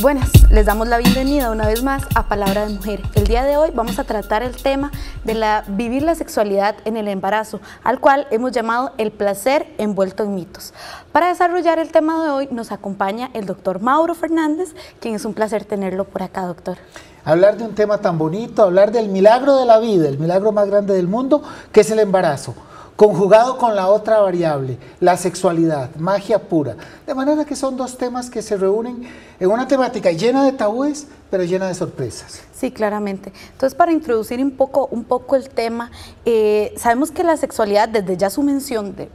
Buenas, les damos la bienvenida una vez más a Palabra de Mujer. El día de hoy vamos a tratar el tema de la vivir la sexualidad en el embarazo, al cual hemos llamado el placer envuelto en mitos. Para desarrollar el tema de hoy nos acompaña el doctor Mauro Fernández, quien es un placer tenerlo por acá, doctor. Hablar de un tema tan bonito, hablar del milagro de la vida, el milagro más grande del mundo, que es el embarazo conjugado con la otra variable, la sexualidad, magia pura. De manera que son dos temas que se reúnen en una temática llena de tabúes, pero llena de sorpresas. Sí, claramente. Entonces, para introducir un poco, un poco el tema, eh, sabemos que la sexualidad, desde ya su mención de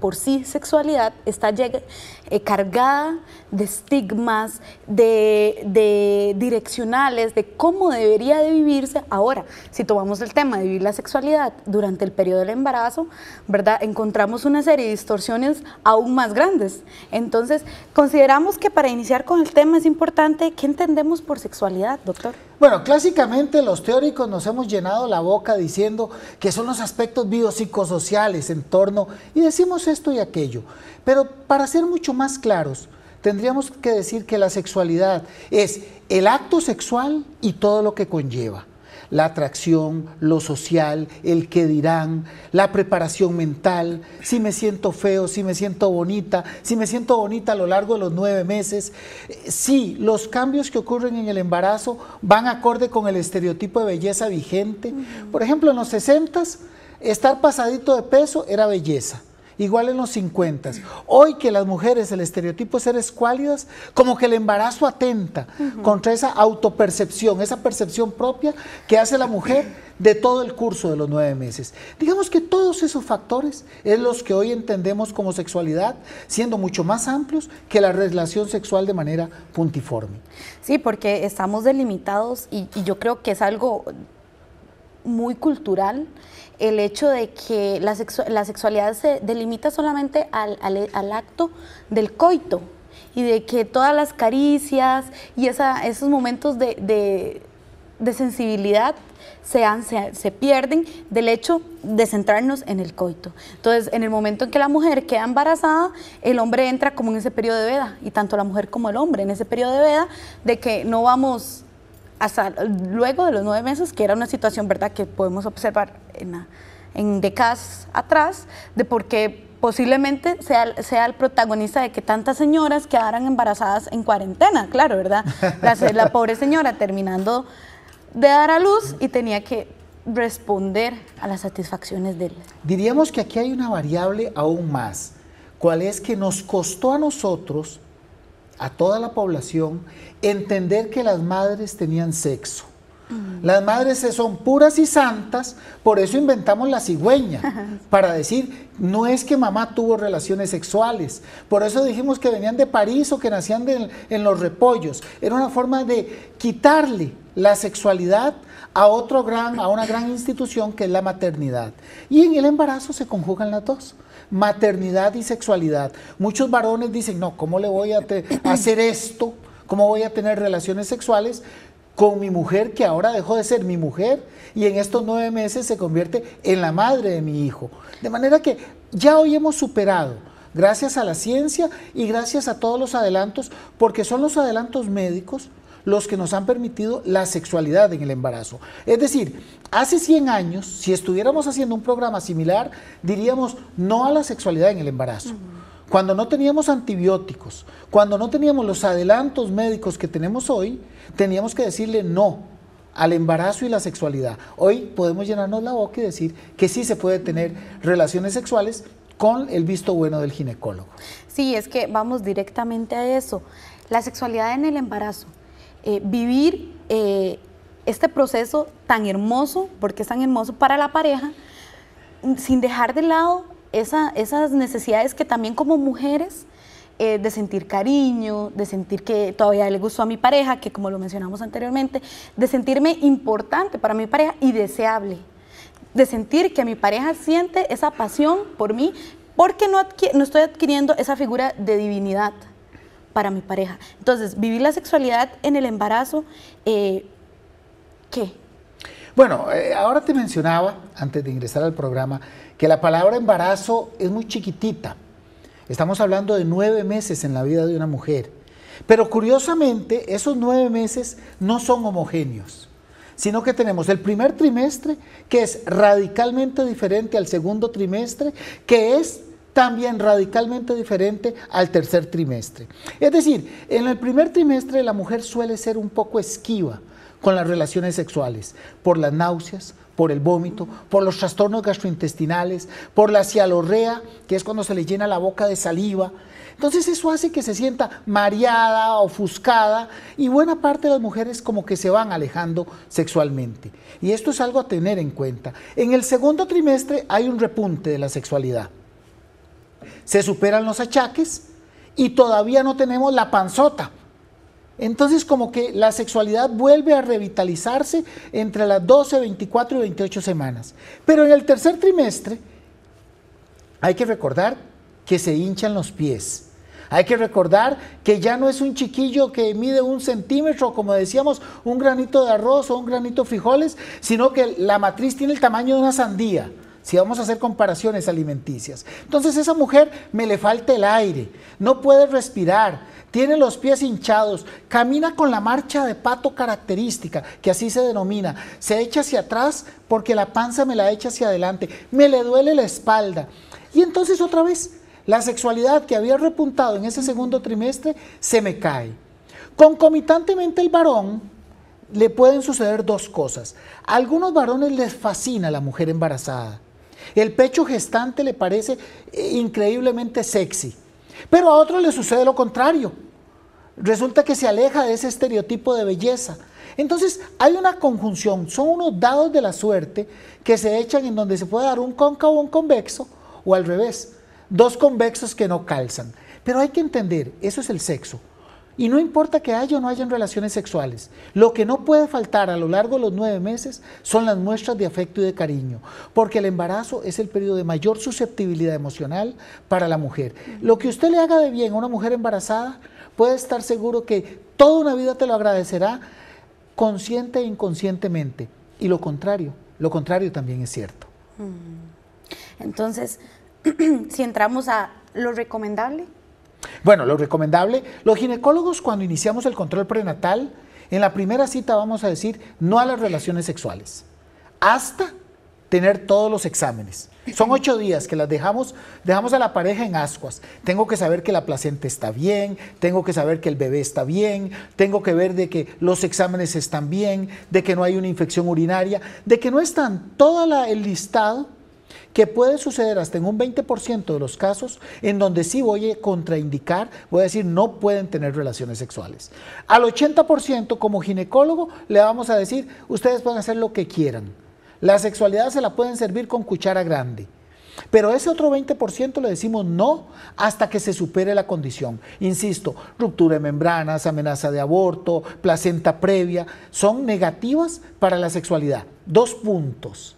por sí sexualidad está eh, cargada de estigmas, de, direccionales, de cómo debería de vivirse. Ahora, si tomamos el tema de vivir la sexualidad durante el periodo del embarazo, ¿verdad? Encontramos una serie de distorsiones aún más grandes. Entonces, consideramos que para iniciar con el tema es importante, ¿qué entendemos por sexualidad, doctor? Bueno, clásicamente los teóricos nos hemos llenado la boca diciendo que son los aspectos biopsicosociales en torno, y decimos esto y aquello. Pero para ser mucho más claros, tendríamos que decir que la sexualidad es el acto sexual y todo lo que conlleva la atracción, lo social, el que dirán, la preparación mental, si me siento feo, si me siento bonita, si me siento bonita a lo largo de los nueve meses. Sí, los cambios que ocurren en el embarazo van acorde con el estereotipo de belleza vigente. Por ejemplo, en los 60 estar pasadito de peso era belleza igual en los 50. Hoy que las mujeres, el estereotipo de ser escuálidas, como que el embarazo atenta contra esa autopercepción, esa percepción propia que hace la mujer de todo el curso de los nueve meses. Digamos que todos esos factores es los que hoy entendemos como sexualidad, siendo mucho más amplios que la relación sexual de manera puntiforme. Sí, porque estamos delimitados y, y yo creo que es algo muy cultural el hecho de que la, la sexualidad se delimita solamente al, al, acto del coito y de que todas las caricias y esa, esos momentos de, de, sensibilidad sean, se, se, pierden del hecho de centrarnos en el coito. Entonces, en el momento en que la mujer queda embarazada, el hombre entra como en ese periodo de veda, y tanto la mujer como el hombre en ese periodo de veda, de que no vamos hasta luego de los nueve meses, que era una situación, ¿verdad?, que podemos observar en, en décadas atrás, de por qué posiblemente sea, sea el protagonista de que tantas señoras quedaran embarazadas en cuarentena, claro, ¿verdad? La, la pobre señora terminando de dar a luz y tenía que responder a las satisfacciones de él. Diríamos que aquí hay una variable aún más, cuál es que nos costó a nosotros a toda la población entender que las madres tenían sexo. Las madres son puras y santas, por eso inventamos la cigüeña, para decir, no es que mamá tuvo relaciones sexuales, por eso dijimos que venían de París o que nacían en los repollos. Era una forma de quitarle la sexualidad a otro gran, a una gran institución que es la maternidad. Y en el embarazo se conjugan las dos maternidad y sexualidad. Muchos varones dicen, no, ¿cómo le voy a hacer esto? ¿Cómo voy a tener relaciones sexuales con mi mujer que ahora dejó de ser mi mujer y en estos nueve meses se convierte en la madre de mi hijo? De manera que ya hoy hemos superado gracias a la ciencia y gracias a todos los adelantos, porque son los adelantos médicos los que nos han permitido la sexualidad en el embarazo. Es decir, hace 100 años, si estuviéramos haciendo un programa similar, diríamos no a la sexualidad en el embarazo. Cuando no teníamos antibióticos, cuando no teníamos los adelantos médicos que tenemos hoy, teníamos que decirle no al embarazo y la sexualidad. Hoy podemos llenarnos la boca y decir que sí se puede tener relaciones sexuales con el visto bueno del ginecólogo. Sí, es que vamos directamente a eso. La sexualidad en el embarazo eh, vivir eh, este proceso tan hermoso, porque es tan hermoso para la pareja, sin dejar de lado esas necesidades que también como mujeres eh, de sentir cariño, de sentir que todavía le gustó a mi pareja, que como lo mencionamos anteriormente, de sentirme importante para mi pareja y deseable, de sentir que mi pareja siente esa pasión por mí, porque no, no estoy adquiriendo esa figura de divinidad para mi pareja. Entonces, vivir la sexualidad en el embarazo, eh, ¿qué? Bueno, eh, ahora te mencionaba, antes de ingresar al programa, que la palabra embarazo es muy chiquitita. Estamos hablando de nueve meses en la vida de una mujer. Pero curiosamente, esos nueve meses no son homogéneos, sino que tenemos el primer trimestre, que es radicalmente diferente al segundo trimestre, que es también radicalmente diferente al tercer trimestre. Es decir, en el primer trimestre la mujer suele ser un poco esquiva con las relaciones sexuales, por las náuseas, por el vómito, por los trastornos gastrointestinales, por la cialorrea, que es cuando se le llena la boca de saliva. Entonces eso hace que se sienta mareada, ofuscada y buena parte de las mujeres como que se van alejando sexualmente. Y esto es algo a tener en cuenta. En el segundo trimestre hay un repunte de la sexualidad se superan los achaques y todavía no tenemos la panzota. Entonces como que la sexualidad vuelve a revitalizarse entre las 12, 24 y 28 semanas. Pero en el tercer trimestre hay que recordar que se hinchan los pies. Hay que recordar que ya no es un chiquillo que mide un centímetro, como decíamos, un granito de arroz o un granito de frijoles, sino que la matriz tiene el tamaño de una sandía si vamos a hacer comparaciones alimenticias. Entonces esa mujer me le falta el aire, no puede respirar, tiene los pies hinchados, camina con la marcha de pato característica, que así se denomina, se echa hacia atrás porque la panza me la echa hacia adelante, me le duele la espalda. Y entonces otra vez, la sexualidad que había repuntado en ese segundo trimestre se me cae. Concomitantemente el varón le pueden suceder dos cosas. A algunos varones les fascina la mujer embarazada el pecho gestante le parece eh, increíblemente sexy. Pero a otros le sucede lo contrario. Resulta que se aleja de ese estereotipo de belleza. Entonces hay una conjunción, son unos dados de la suerte que se echan en donde se puede dar un cóncavo o un convexo, o al revés, dos convexos que no calzan. Pero hay que entender, eso es el sexo. Y no importa que haya o no hayan relaciones sexuales, lo que no puede faltar a lo largo de los nueve meses son las muestras de afecto y de cariño, porque el embarazo es el periodo de mayor susceptibilidad emocional para la mujer. Lo que usted le haga de bien a una mujer embarazada, puede estar seguro que toda una vida te lo agradecerá consciente e inconscientemente. Y lo contrario, lo contrario también es cierto. Mm. Entonces, si entramos a lo recomendable, bueno, lo recomendable, los ginecólogos cuando iniciamos el control prenatal, en la primera cita vamos a decir no a las relaciones sexuales, hasta tener todos los exámenes. Son ocho días que las dejamos, dejamos a la pareja en ascuas. Tengo que saber que la placenta está bien, tengo que saber que el bebé está bien, tengo que ver de que los exámenes están bien, de que no hay una infección urinaria, de que no están todo el listado que puede suceder hasta en un 20% de los casos en donde sí voy a contraindicar, voy a decir no pueden tener relaciones sexuales. Al 80% como ginecólogo le vamos a decir, ustedes pueden hacer lo que quieran. La sexualidad se la pueden servir con cuchara grande. Pero ese otro 20% le decimos no hasta que se supere la condición. Insisto, ruptura de membranas, amenaza de aborto, placenta previa, son negativas para la sexualidad. Dos puntos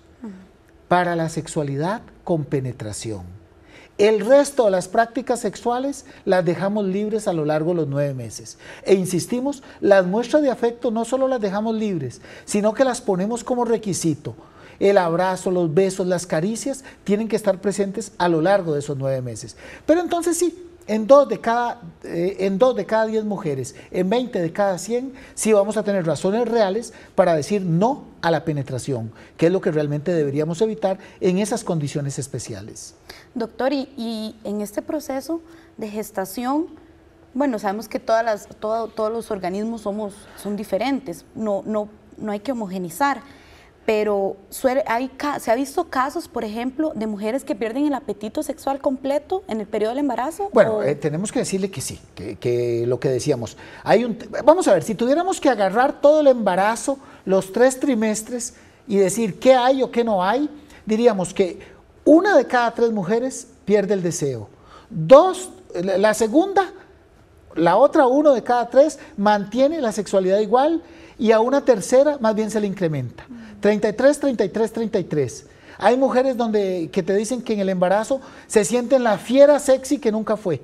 para la sexualidad con penetración. El resto de las prácticas sexuales las dejamos libres a lo largo de los nueve meses. E insistimos, las muestras de afecto no solo las dejamos libres, sino que las ponemos como requisito. El abrazo, los besos, las caricias tienen que estar presentes a lo largo de esos nueve meses. Pero entonces sí, en dos, de cada, eh, en dos de cada diez mujeres, en 20 de cada 100, sí vamos a tener razones reales para decir no a la penetración, que es lo que realmente deberíamos evitar en esas condiciones especiales. Doctor, y, en este proceso de gestación, bueno, sabemos que todas las, todos los organismos somos, son diferentes, no, no, no hay que homogenizar pero hay, se ha visto casos, por ejemplo, de mujeres que pierden el apetito sexual completo en el periodo del embarazo. Bueno, eh, tenemos que decirle que sí, que, lo que decíamos. Hay un, vamos a ver, si tuviéramos que agarrar todo el embarazo, los tres trimestres, y decir qué hay o qué no hay, diríamos que una de cada tres mujeres pierde el deseo. Dos, la segunda, la otra uno de cada tres mantiene la sexualidad igual y a una tercera más bien se le incrementa. 33, 33, 33. Hay mujeres donde, que te dicen que en el embarazo se sienten la fiera sexy que nunca fue.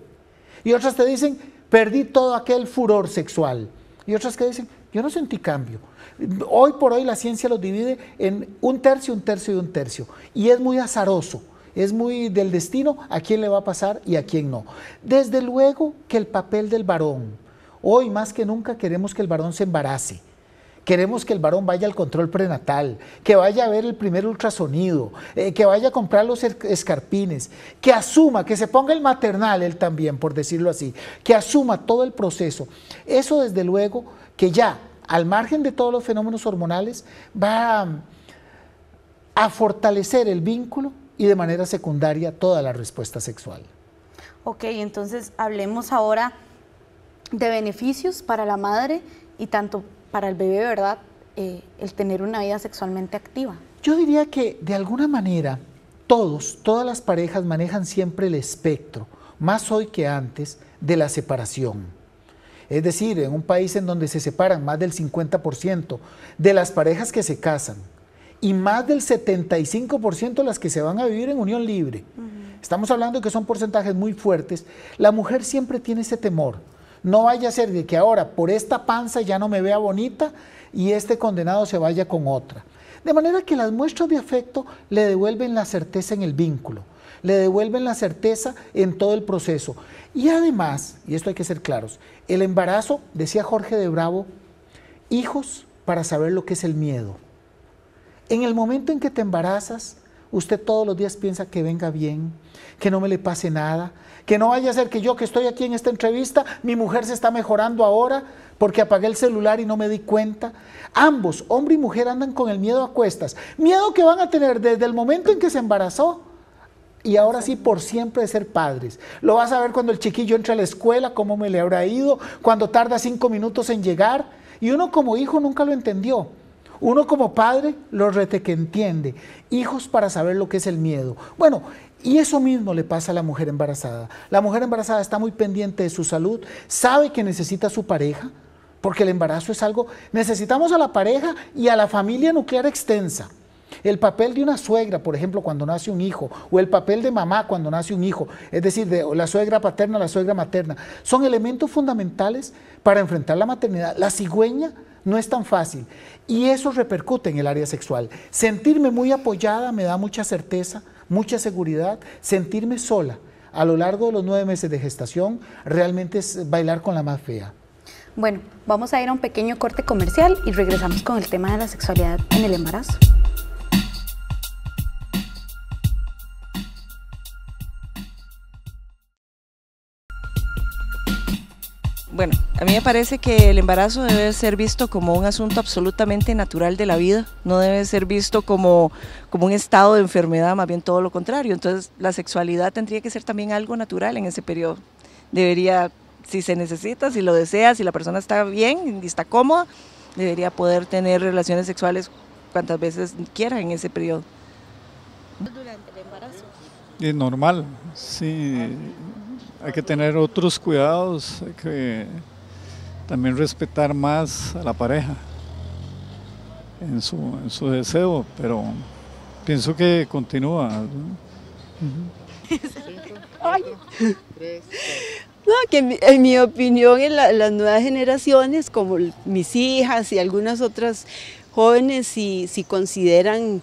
Y otras te dicen, perdí todo aquel furor sexual. Y otras que dicen, yo no sentí cambio. Hoy por hoy la ciencia los divide en un tercio, un tercio y un tercio. Y es muy azaroso, es muy del destino a quién le va a pasar y a quién no. Desde luego que el papel del varón, Hoy más que nunca queremos que el varón se embarace. Queremos que el varón vaya al control prenatal, que vaya a ver el primer ultrasonido, eh, que vaya a comprar los escarpines, que asuma, que se ponga el maternal él también, por decirlo así, que asuma todo el proceso. Eso desde luego que ya, al margen de todos los fenómenos hormonales, va a fortalecer el vínculo y de manera secundaria toda la respuesta sexual. Ok, entonces hablemos ahora de beneficios para la madre y tanto para el bebé, ¿verdad? Eh, el tener una vida sexualmente activa. Yo diría que de alguna manera todos, todas las parejas manejan siempre el espectro, más hoy que antes, de la separación. Es decir, en un país en donde se separan más del 50% de las parejas que se casan y más del 75% las que se van a vivir en unión libre. Estamos hablando de que son porcentajes muy fuertes. La mujer siempre tiene ese temor no vaya a ser de que ahora por esta panza ya no me vea bonita y este condenado se vaya con otra. De manera que las muestras de afecto le devuelven la certeza en el vínculo, le devuelven la certeza en todo el proceso. Y además, y esto hay que ser claros, el embarazo, decía Jorge de Bravo, hijos para saber lo que es el miedo. En el momento en que te embarazas, usted todos los días piensa que venga bien, que no me le pase nada, que no vaya a ser que yo que estoy aquí en esta entrevista, mi mujer se está mejorando ahora porque apagué el celular y no me di cuenta. Ambos, hombre y mujer, andan con el miedo a cuestas. Miedo que van a tener desde el momento en que se embarazó y ahora sí por siempre de ser padres. Lo vas a ver cuando el chiquillo entra a la escuela, cómo me le habrá ido, cuando tarda cinco minutos en llegar. Y uno como hijo nunca lo entendió. Uno como padre lo rete que entiende. Hijos para saber lo que es el miedo. Bueno, y eso mismo le pasa a la mujer embarazada. La mujer embarazada está muy pendiente de su salud, sabe que necesita a su pareja, porque el embarazo es algo, necesitamos a la pareja y a la familia nuclear extensa. El papel de una suegra, por ejemplo, cuando nace un hijo, o el papel de mamá cuando nace un hijo, es decir, de la suegra paterna, la suegra materna, son elementos fundamentales para enfrentar la maternidad. La cigüeña no es tan fácil y eso repercute en el área sexual. Sentirme muy apoyada me da mucha certeza, mucha seguridad. Sentirme sola a lo largo de los nueve meses de gestación realmente es bailar con la más fea. Bueno, vamos a ir a un pequeño corte comercial y regresamos con el tema de la sexualidad en el embarazo. Bueno, a mí me parece que el embarazo debe ser visto como un asunto absolutamente natural de la vida, no debe ser visto como, como un estado de enfermedad, más bien todo lo contrario. Entonces la sexualidad tendría que ser también algo natural en ese periodo. Debería, si se necesita, si lo desea, si la persona está bien y está cómoda, debería poder tener relaciones sexuales cuantas veces quiera en ese periodo. Durante el embarazo. Es normal, sí hay que tener otros cuidados, hay que también respetar más a la pareja en su, deseo, pero pienso que continúa. No, que en mi, opinión en las nuevas generaciones, como mis hijas y algunas otras jóvenes si, si consideran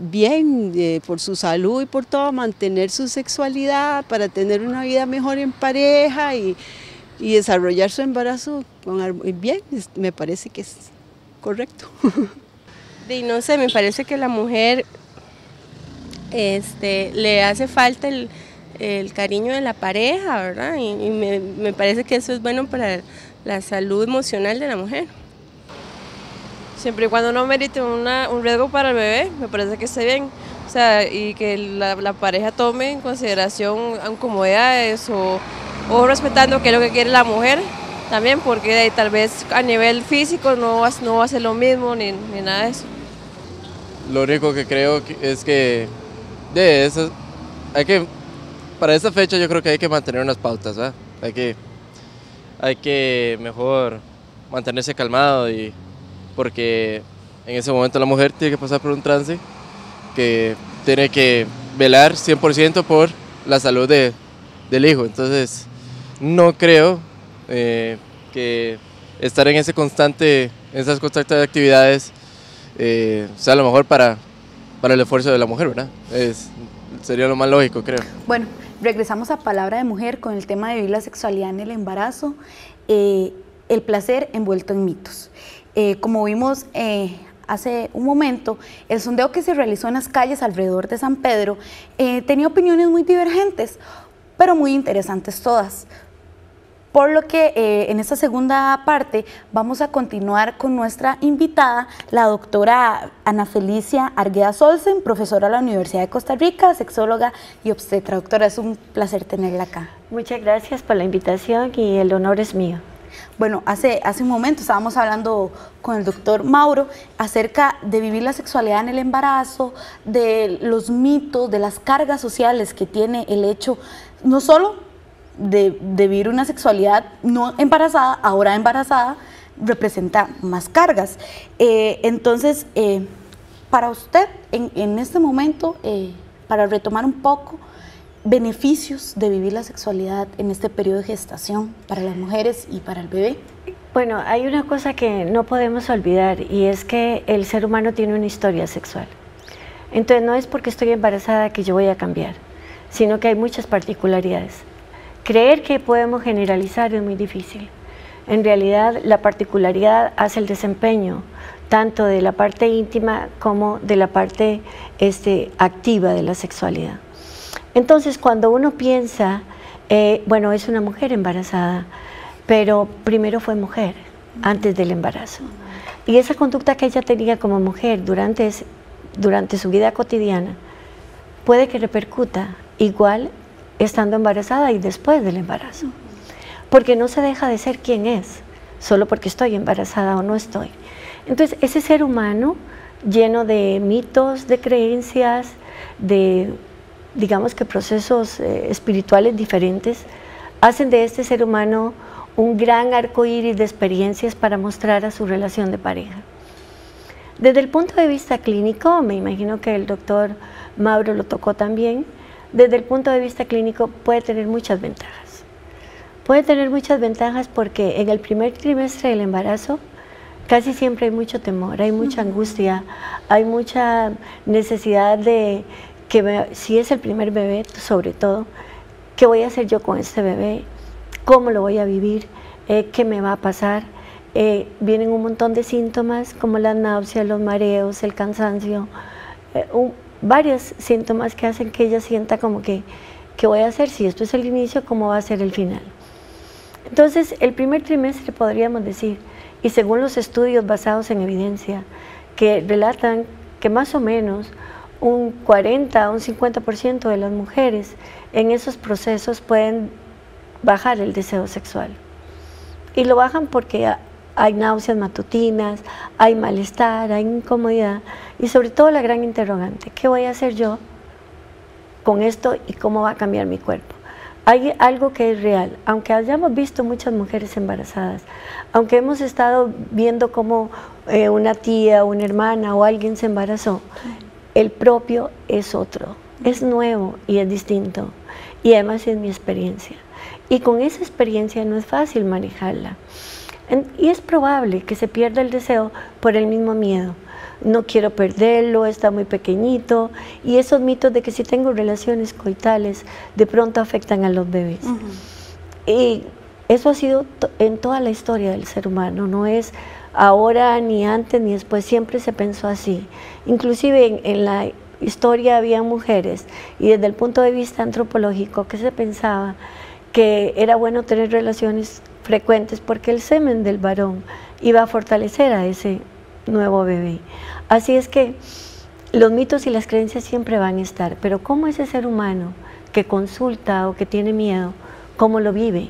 bien eh, por su salud y por todo mantener su sexualidad para tener una vida mejor en pareja y, desarrollar su embarazo con, bien, me parece que es correcto. Y no sé, me parece que la mujer este, le hace falta el, cariño de la pareja, ¿verdad? Y, me parece que eso es bueno para la salud emocional de la mujer. Siempre y cuando no merite un riesgo para el bebé, me parece que esté bien. O sea, y que la, pareja tome en consideración incomodidades o, o, respetando qué es lo que quiere la mujer también, porque tal vez a nivel físico no va, no va a ser lo mismo ni, ni nada de eso. Lo único que creo es que de eso hay que para esta fecha yo creo que hay que mantener unas pautas, ¿verdad? Hay que hay que mejor mantenerse calmado y porque en ese momento la mujer tiene que pasar por un trance que tiene que velar 100% por la salud de, del hijo. Entonces, no creo eh, que estar en ese constante, en esas constantes actividades eh, sea lo mejor para, para el esfuerzo de la mujer, ¿verdad? Sería lo más lógico, creo. Bueno, regresamos a Palabra de Mujer con el tema de vivir la sexualidad en el embarazo. Eh, el placer envuelto en mitos. Eh, como vimos eh, hace un momento, el sondeo que se realizó en las calles alrededor de San Pedro eh, tenía opiniones muy divergentes, pero muy interesantes todas. Por lo que eh, en esta segunda parte vamos a continuar con nuestra invitada, la doctora Ana Felicia Argueda Solsen, profesora de la Universidad de Costa Rica, sexóloga y obstetra. Doctora, es un placer tenerla acá. Muchas gracias por la invitación y el honor es mío. Bueno, hace, hace un momento estábamos hablando con el doctor Mauro acerca de vivir la sexualidad en el embarazo, de los mitos, de las cargas sociales que tiene el hecho, no solo de, vivir una sexualidad no embarazada, ahora embarazada, representa más cargas. Eh, entonces, eh, para usted, en, en este momento, eh, para retomar un poco, beneficios de vivir la sexualidad en este periodo de gestación para las mujeres y para el bebé? Bueno, hay una cosa que no podemos olvidar y es que el ser humano tiene una historia sexual. Entonces no es porque estoy embarazada que yo voy a cambiar, sino que hay muchas particularidades. Creer que podemos generalizar es muy difícil. En realidad la particularidad hace el desempeño tanto de la parte íntima como de la parte este, activa de la sexualidad. Entonces, cuando uno piensa, eh, bueno, es una mujer embarazada, pero primero fue mujer, antes del embarazo. Y esa conducta que ella tenía como mujer durante, durante su vida cotidiana puede que repercuta igual estando embarazada y después del embarazo. Porque no se deja de ser quien es, solo porque estoy embarazada o no estoy. Entonces, ese ser humano lleno de mitos, de creencias, de digamos que procesos eh, espirituales diferentes, hacen de este ser humano un gran arco iris de experiencias para mostrar a su relación de pareja. Desde el punto de vista clínico, me imagino que el doctor Mauro lo tocó también, desde el punto de vista clínico puede tener muchas ventajas. Puede tener muchas ventajas porque en el primer trimestre del embarazo casi siempre hay mucho temor, hay mucha angustia, hay mucha necesidad de que si es el primer bebé, sobre todo, ¿qué voy a hacer yo con este bebé? ¿Cómo lo voy a vivir? Eh, ¿Qué me va a pasar? Eh, vienen un montón de síntomas como la náusea, los mareos, el cansancio, eh, varios síntomas que hacen que ella sienta como que, ¿qué voy a hacer? Si esto es el inicio, ¿cómo va a ser el final? Entonces, el primer trimestre podríamos decir, y según los estudios basados en evidencia, que relatan que más o menos un 40 o un 50% de las mujeres en esos procesos pueden bajar el deseo sexual. Y lo bajan porque hay náuseas matutinas, hay malestar, hay incomodidad y sobre todo la gran interrogante, ¿qué voy a hacer yo con esto y cómo va a cambiar mi cuerpo? Hay algo que es real, aunque hayamos visto muchas mujeres embarazadas, aunque hemos estado viendo cómo eh, una tía, una hermana o alguien se embarazó, el propio es otro, es nuevo y es distinto. Y además es mi experiencia. Y con esa experiencia no es fácil manejarla. Y es probable que se pierda el deseo por el mismo miedo. No quiero perderlo, está muy pequeñito. Y esos mitos de que si tengo relaciones coitales, de pronto afectan a los bebés. Y eso ha sido en toda la historia del ser humano, no es ahora ni antes ni después, siempre se pensó así. Inclusive en, la historia había mujeres y desde el punto de vista antropológico que se pensaba que era bueno tener relaciones frecuentes porque el semen del varón iba a fortalecer a ese nuevo bebé. Así es que los mitos y las creencias siempre van a estar, pero ¿cómo ese ser humano que consulta o que tiene miedo, cómo lo vive?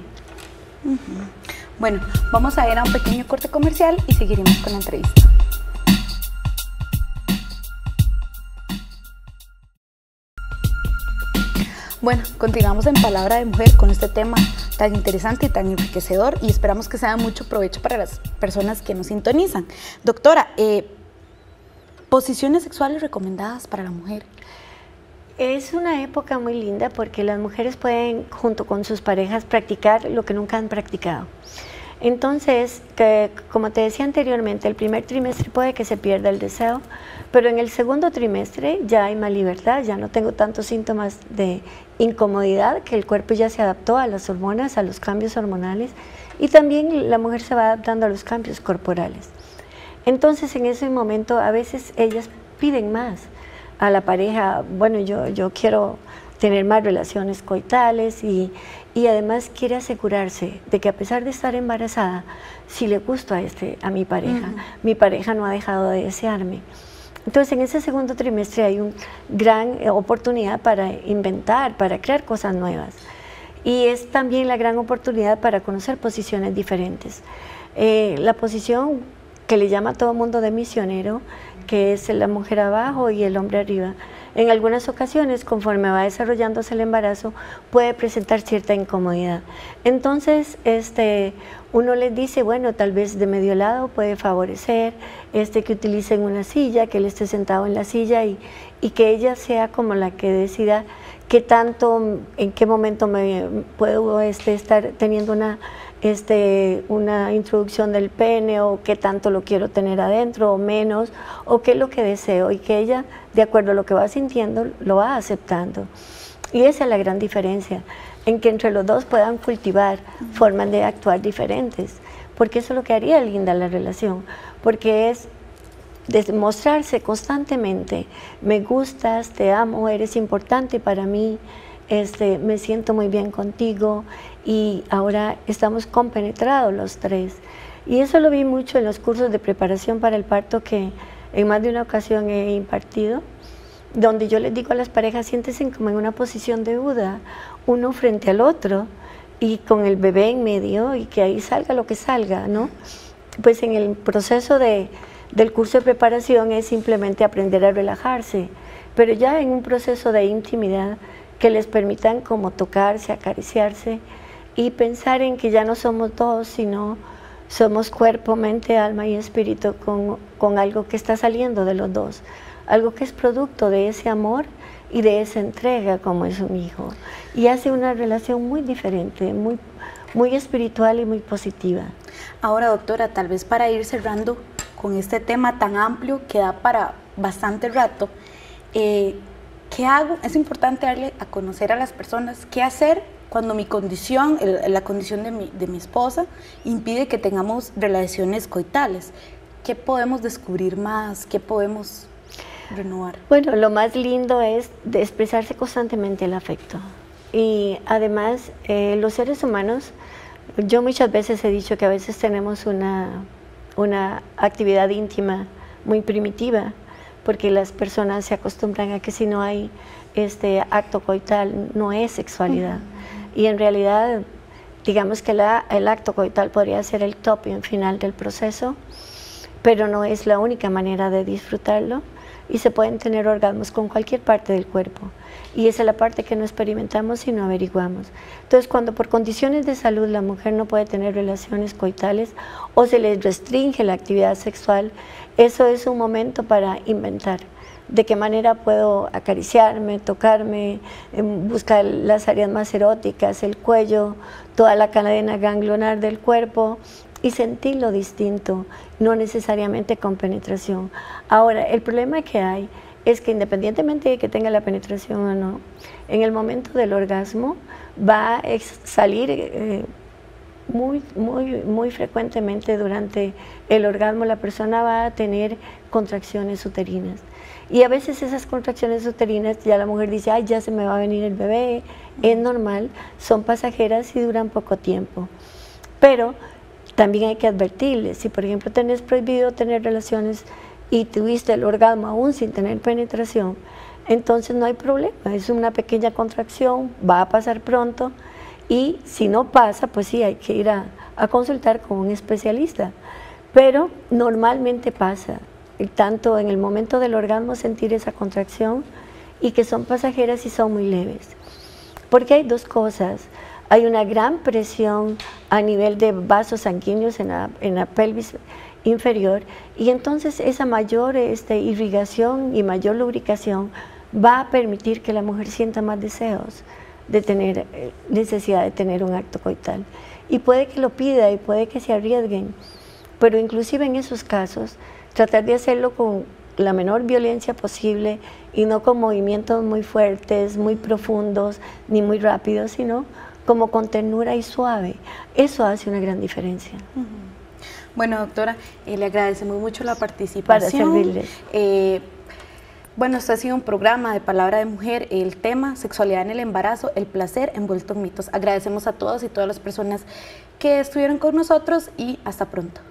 Bueno, vamos a ir a un pequeño corte comercial y seguiremos con la entrevista. Bueno, continuamos en Palabra de Mujer con este tema tan interesante y tan enriquecedor y esperamos que sea mucho provecho para las personas que nos sintonizan. Doctora, eh, posiciones sexuales recomendadas para la mujer. Es una época muy linda porque las mujeres pueden, junto con sus parejas, practicar lo que nunca han practicado. Entonces, como te decía anteriormente, el primer trimestre puede que se pierda el deseo, pero en el segundo trimestre ya hay más libertad, ya no tengo tantos síntomas de incomodidad, que el cuerpo ya se adaptó a las hormonas, a los cambios hormonales, y también la mujer se va adaptando a los cambios corporales. Entonces, en ese momento, a veces ellas piden más a la pareja, bueno, yo, yo quiero tener más relaciones coitales y, y además quiere asegurarse de que a pesar de estar embarazada, si le gusto a, este, a mi pareja, mi pareja no ha dejado de desearme. Entonces en ese segundo trimestre hay una gran eh, oportunidad para inventar, para crear cosas nuevas. Y es también la gran oportunidad para conocer posiciones diferentes. Eh, la posición que le llama a todo mundo de misionero, que es la mujer abajo y el hombre arriba, en algunas ocasiones, conforme va desarrollándose el embarazo, puede presentar cierta incomodidad. Entonces, este, uno les dice, bueno, tal vez de medio lado puede favorecer este, que utilicen una silla, que él esté sentado en la silla y, y que ella sea como la que decida qué tanto, en qué momento me puedo este, estar teniendo una este, una introducción del pene o qué tanto lo quiero tener adentro o menos, o qué es lo que deseo y que ella, de acuerdo a lo que va sintiendo, lo va aceptando. Y esa es la gran diferencia, en que entre los dos puedan cultivar formas de actuar diferentes, porque eso es lo que haría linda la relación, porque es demostrarse constantemente, me gustas, te amo, eres importante para mí, este, me siento muy bien contigo y ahora estamos compenetrados los tres. Y eso lo vi mucho en los cursos de preparación para el parto que en más de una ocasión he impartido, donde yo les digo a las parejas, siéntese como en una posición de Buda, uno frente al otro y con el bebé en medio y que ahí salga lo que salga, ¿no? Pues en el proceso de, del curso de preparación es simplemente aprender a relajarse, pero ya en un proceso de intimidad que les permitan como tocarse, acariciarse y pensar en que ya no somos dos, sino somos cuerpo, mente, alma y espíritu con, con algo que está saliendo de los dos, algo que es producto de ese amor y de esa entrega como es un hijo. Y hace una relación muy diferente, muy, muy espiritual y muy positiva. Ahora, doctora, tal vez para ir cerrando con este tema tan amplio que da para bastante rato, eh, ¿Qué hago? Es importante darle a conocer a las personas qué hacer cuando mi condición, la condición de mi, de mi esposa, impide que tengamos relaciones coitales. ¿Qué podemos descubrir más? ¿Qué podemos renovar? Bueno, lo más lindo es de expresarse constantemente el afecto. Y además, eh, los seres humanos, yo muchas veces he dicho que a veces tenemos una, una actividad íntima muy primitiva porque las personas se acostumbran a que si no hay este acto coital no es sexualidad. Y en realidad, digamos que el acto coital podría ser el top y final del proceso, pero no es la única manera de disfrutarlo y se pueden tener orgasmos con cualquier parte del cuerpo. Y esa es la parte que no experimentamos y no averiguamos. Entonces, cuando por condiciones de salud la mujer no puede tener relaciones coitales o se le restringe la actividad sexual, eso es un momento para inventar. De qué manera puedo acariciarme, tocarme, em, buscar las áreas más eróticas, el cuello, toda la cadena ganglionar del cuerpo y sentirlo distinto, no necesariamente con penetración. Ahora, el problema que hay es que independientemente de que tenga la penetración o no, en el momento del orgasmo va a salir eh, muy, muy, muy frecuentemente durante el orgasmo la persona va a tener contracciones uterinas. Y a veces esas contracciones uterinas ya la mujer dice, ay, ya se me va a venir el bebé, es normal, son pasajeras y duran poco tiempo. Pero también hay que advertirles, si por ejemplo tenés prohibido tener relaciones y tuviste el orgasmo aún sin tener penetración, entonces no hay problema, es una pequeña contracción, va a pasar pronto y si no pasa, pues sí, hay que ir a, consultar con un especialista. Pero normalmente pasa, tanto en el momento del orgasmo sentir esa contracción y que son pasajeras y son muy leves. Porque hay dos cosas. Hay una gran presión a nivel de vasos sanguíneos en la, en la pelvis inferior y entonces esa mayor este, irrigación y mayor lubricación va a permitir que la mujer sienta más deseos de tener eh, necesidad de tener un acto coital. Y puede que lo pida y puede que se arriesguen, pero inclusive en esos casos, tratar de hacerlo con la menor violencia posible y no con movimientos muy fuertes, muy profundos, ni muy rápidos, sino como con ternura y suave. Eso hace una gran diferencia. Bueno, doctora, eh, le agradecemos mucho la participación. Para. Eh, bueno, esto ha sido un programa de Palabra de Mujer, el tema sexualidad en el embarazo, el placer envuelto en mitos. Agradecemos a todos y todas las personas que estuvieron con nosotros y hasta pronto.